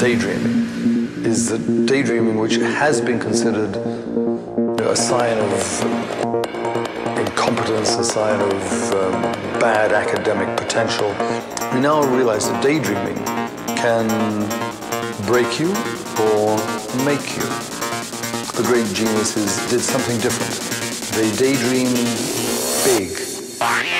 Daydreaming is that daydreaming, which has been considered a sign of incompetence, a sign of um, bad academic potential, we now realize that daydreaming can break you or make you. The great geniuses did something different. They daydreamed big.